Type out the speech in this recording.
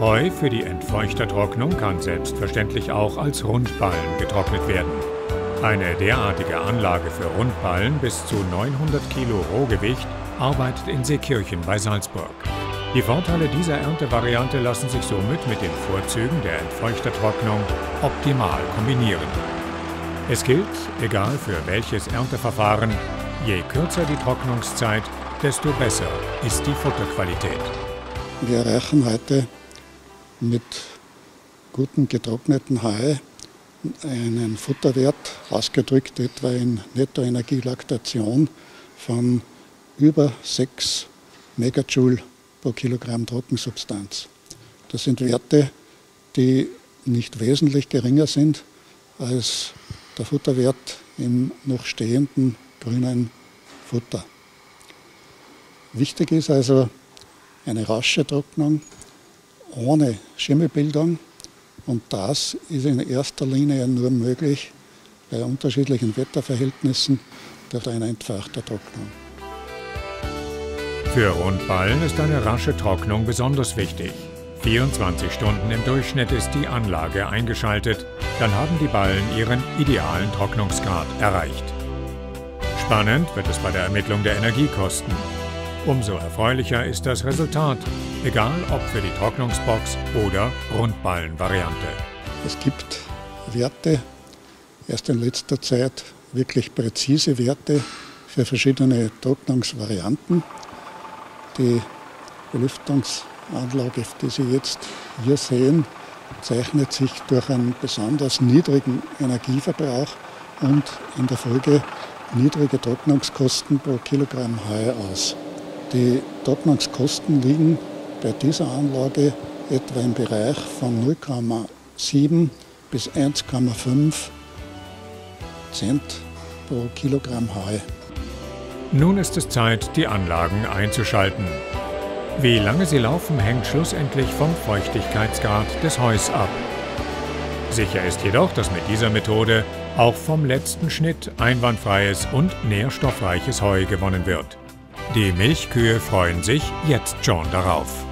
Heu für die Entfeuchtertrocknung kann selbstverständlich auch als Rundballen getrocknet werden. Eine derartige Anlage für Rundballen bis zu 900 Kilo Rohgewicht arbeitet in Seekirchen bei Salzburg. Die Vorteile dieser Erntevariante lassen sich somit mit den Vorzügen der Entfeuchtertrocknung optimal kombinieren. Es gilt, egal für welches Ernteverfahren, je kürzer die Trocknungszeit, desto besser ist die Futterqualität. Wir erreichen heute mit guten getrockneten Heu einen Futterwert, ausgedrückt etwa in Nettoenergielaktation, von über 6 Megajoule pro Kilogramm Trockensubstanz. Das sind Werte, die nicht wesentlich geringer sind als der Futterwert im noch stehenden grünen Futter. Wichtig ist also eine rasche Trocknung ohne Schimmelbildung und das ist in erster Linie nur möglich bei unterschiedlichen Wetterverhältnissen durch eine entfachte Trocknung. Für Rundballen ist eine rasche Trocknung besonders wichtig. 24 Stunden im Durchschnitt ist die Anlage eingeschaltet, dann haben die Ballen ihren idealen Trocknungsgrad erreicht. Spannend wird es bei der Ermittlung der Energiekosten. Umso erfreulicher ist das Resultat, egal ob für die Trocknungsbox oder Rundballenvariante. Es gibt Werte, erst in letzter Zeit wirklich präzise Werte für verschiedene Trocknungsvarianten. Die Belüftungsanlage, die Sie jetzt hier sehen, zeichnet sich durch einen besonders niedrigen Energieverbrauch und in der Folge niedrige Trocknungskosten pro Kilogramm Heu aus. Die Trocknungskosten liegen bei dieser Anlage etwa im Bereich von 0,7 bis 1,5 Cent pro Kilogramm Heu. Nun ist es Zeit, die Anlagen einzuschalten. Wie lange sie laufen, hängt schlussendlich vom Feuchtigkeitsgrad des Heus ab. Sicher ist jedoch, dass mit dieser Methode auch vom letzten Schnitt einwandfreies und nährstoffreiches Heu gewonnen wird. Die Milchkühe freuen sich jetzt schon darauf.